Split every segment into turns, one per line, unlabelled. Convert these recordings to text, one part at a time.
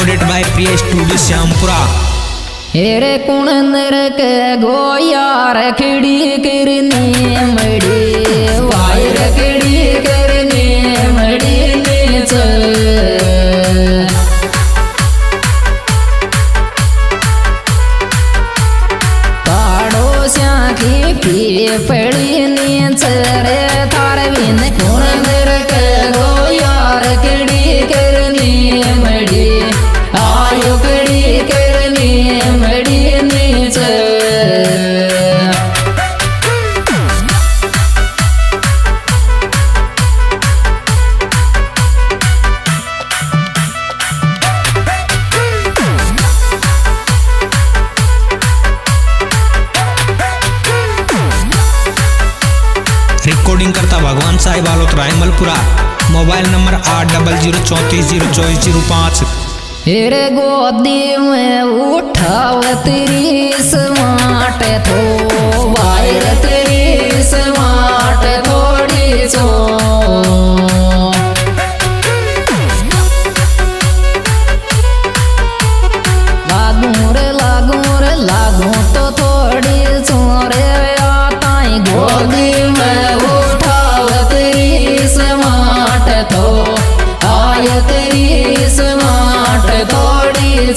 प्रिय स्टूडियो श्यामपुरा
हेरे कुण नरक गोया रखड़ी करनी मड़ी वाई रखड़ी करनी
मोबाइल नंबर आठ, डबल ज़ीरो, चौंतीस, ज़ीरो, चौबीस, ज़ीरो पाँच।
हेरे गोदी में उठाव तेरी स्मार्ट तो वायर तेरी स्मार्ट थोड़ी सो।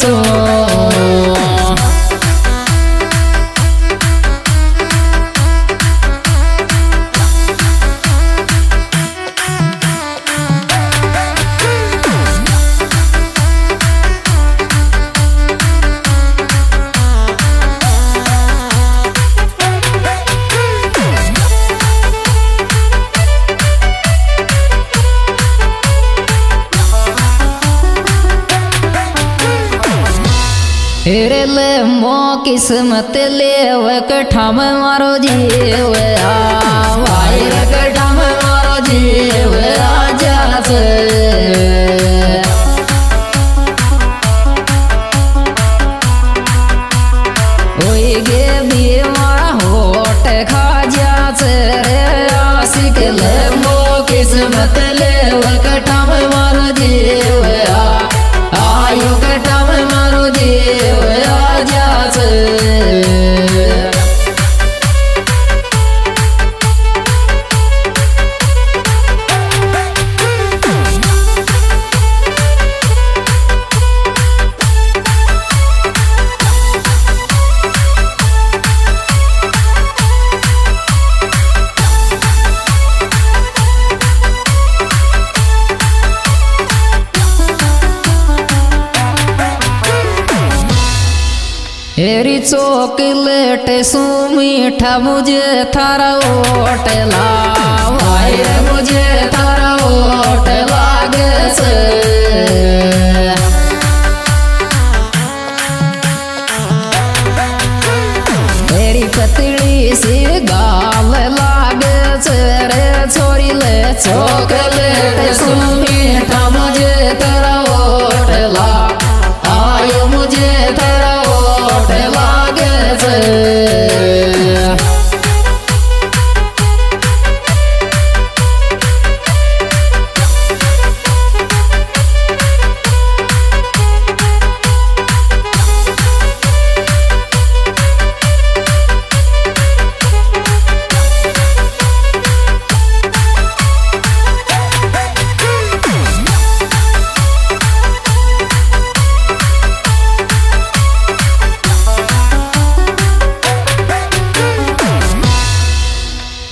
थोड़ी हेरे ले मो किस्मत ले कठम मारो आ भाई कठम मारो जीव आजा से हेरी चॉकलेट सो मीठा मुझे थारा वायर मुझे थारा ओट लागे से। पतली गाल लागे से रे छोरी ले चॉकलेट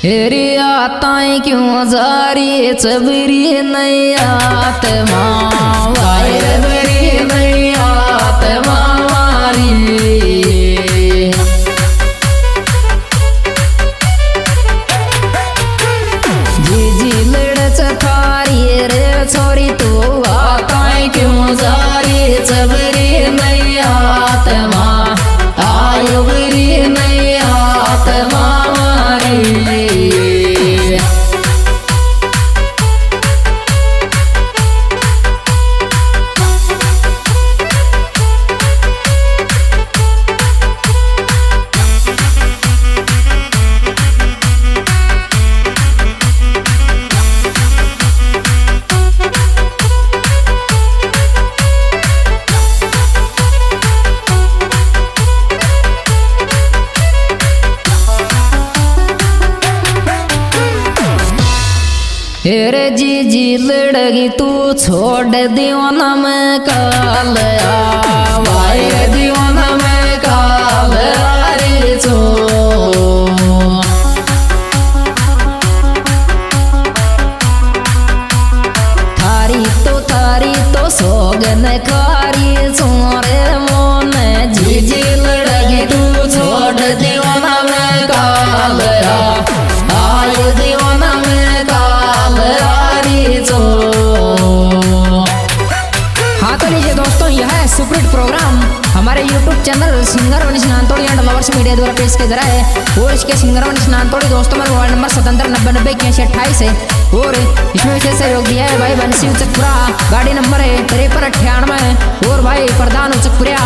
हेरी आताई क्यों जारी चबरी नहीं आत्मा। वायर बरी नहीं छोड़ दियो में प्रोग्राम हमारे यूट्यूब चैनल सिंगर वनिश नानतोड़ी एंड लवर्स मीडिया द्वारा पेश किया जा रहा है। और इसके सिंगर वनिश नानतोड़ी दोस्तों में मोबाइल नंबर सतहत्तर नब्बे नब्बे इक्यासी अट्ठाईस है। और इसमें विशेष सहयोग दिया है भाई बंसी उचकपुरा गाड़ी नंबर है तिरपन अट्ठानवे और भाई प्रधान उचकपुरिया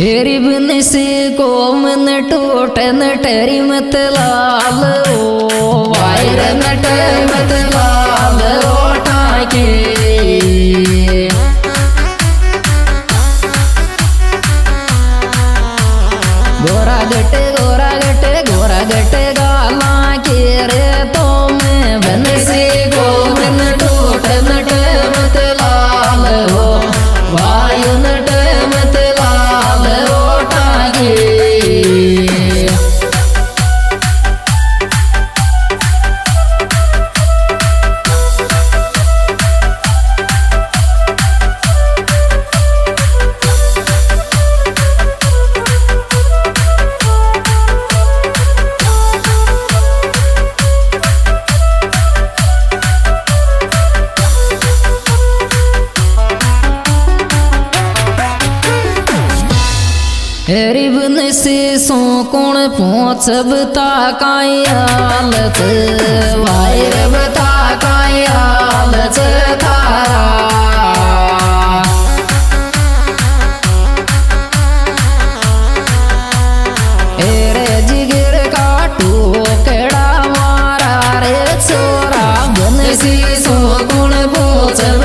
हेरी बिन से को मन टूट नटरी मत लाल ओ वायर से कोण पहुँचब ता काई हालत वायर बता काई हालत थारा एरे मारा रे छोरा बन सी गुण पहुँचब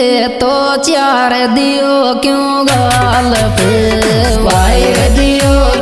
किले तो चार दियो क्यों गाल पे? वायर दियो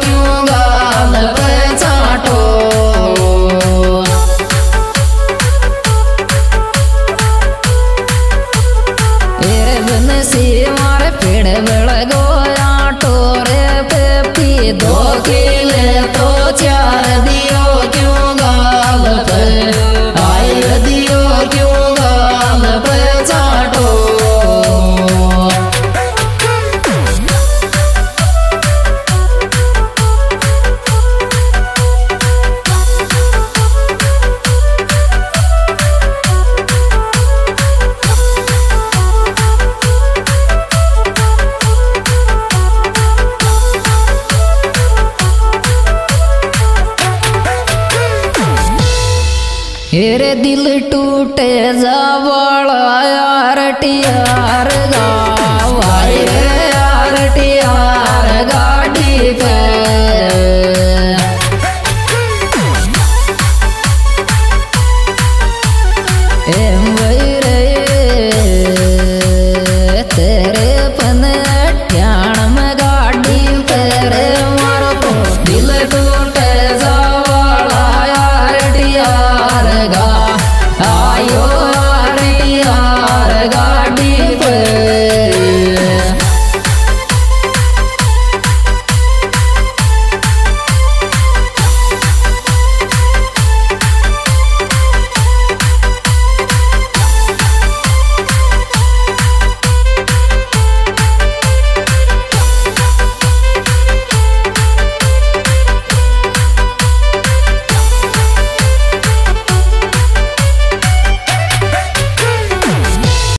यार गा